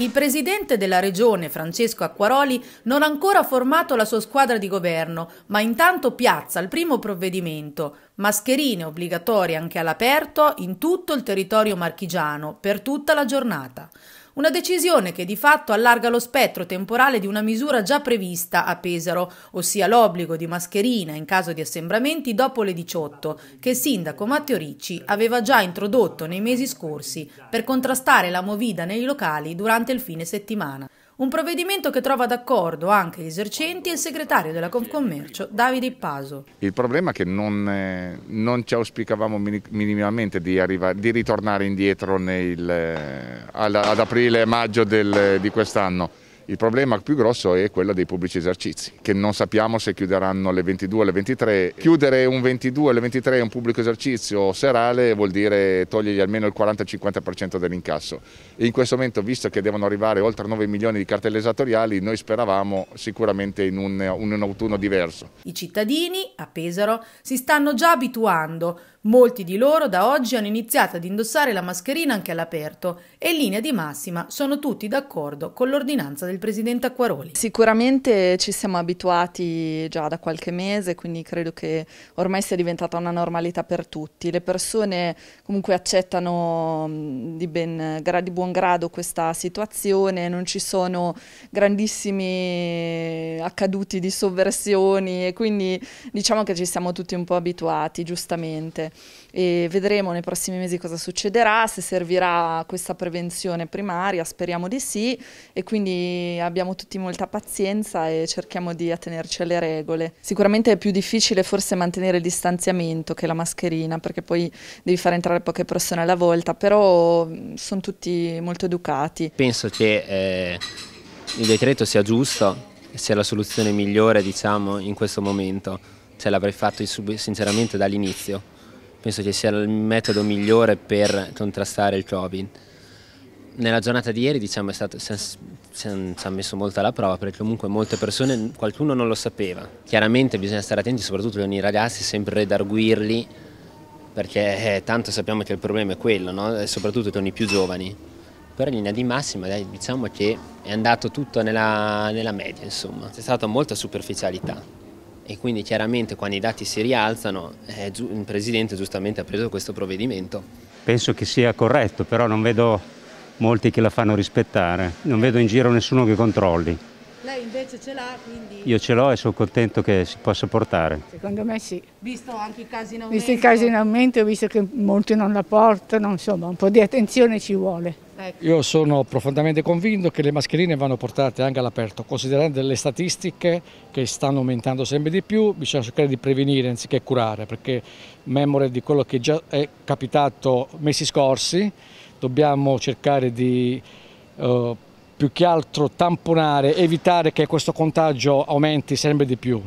Il presidente della regione, Francesco Acquaroli, non ha ancora formato la sua squadra di governo, ma intanto piazza il primo provvedimento, mascherine obbligatorie anche all'aperto in tutto il territorio marchigiano per tutta la giornata. Una decisione che di fatto allarga lo spettro temporale di una misura già prevista a Pesaro, ossia l'obbligo di mascherina in caso di assembramenti dopo le 18, che il sindaco Matteo Ricci aveva già introdotto nei mesi scorsi per contrastare la movida nei locali durante il fine settimana. Un provvedimento che trova d'accordo anche gli esercenti e il segretario della Confcommercio Davide Ippaso. Il problema è che non, eh, non ci auspicavamo minimamente di, arrivare, di ritornare indietro nel, eh, ad aprile maggio del, di quest'anno il problema più grosso è quello dei pubblici esercizi, che non sappiamo se chiuderanno alle 22 o alle 23. Chiudere un 22 alle 23 un pubblico esercizio serale vuol dire togliergli almeno il 40-50% dell'incasso. In questo momento, visto che devono arrivare oltre 9 milioni di cartelle esatoriali, noi speravamo sicuramente in un, un autunno diverso. I cittadini a Pesaro si stanno già abituando. Molti di loro da oggi hanno iniziato ad indossare la mascherina anche all'aperto e in linea di massima sono tutti d'accordo con l'ordinanza del presidente Acquaroli. Sicuramente ci siamo abituati già da qualche mese, quindi credo che ormai sia diventata una normalità per tutti. Le persone comunque accettano di, ben, di buon grado questa situazione, non ci sono grandissimi accaduti di sovversioni e quindi diciamo che ci siamo tutti un po' abituati, giustamente e vedremo nei prossimi mesi cosa succederà, se servirà questa prevenzione primaria, speriamo di sì e quindi abbiamo tutti molta pazienza e cerchiamo di attenerci alle regole. Sicuramente è più difficile forse mantenere il distanziamento che la mascherina perché poi devi fare entrare poche persone alla volta, però sono tutti molto educati. Penso che eh, il decreto sia giusto, sia la soluzione migliore diciamo in questo momento, ce l'avrei fatto sinceramente dall'inizio penso che sia il metodo migliore per contrastare il Covid. Nella giornata di ieri diciamo, stato, si, ci ha messo molto alla prova perché comunque molte persone, qualcuno non lo sapeva. Chiaramente bisogna stare attenti soprattutto con i ragazzi, sempre redarguirli perché eh, tanto sappiamo che il problema è quello, no? soprattutto con i più giovani. Però in linea di massima diciamo che è andato tutto nella, nella media, insomma. C'è stata molta superficialità e quindi chiaramente quando i dati si rialzano eh, il Presidente giustamente ha preso questo provvedimento. Penso che sia corretto, però non vedo molti che la fanno rispettare, non vedo in giro nessuno che controlli. Lei invece ce l'ha, quindi... Io ce l'ho e sono contento che si possa portare. Secondo me sì. Visto anche i casi in aumento? Visto i casi in aumento, visto che molti non la portano, insomma un po' di attenzione ci vuole. Ecco. Io sono profondamente convinto che le mascherine vanno portate anche all'aperto, considerando le statistiche che stanno aumentando sempre di più, bisogna cercare di prevenire anziché curare, perché memore di quello che già è capitato mesi scorsi, dobbiamo cercare di uh, più che altro tamponare, evitare che questo contagio aumenti sempre di più.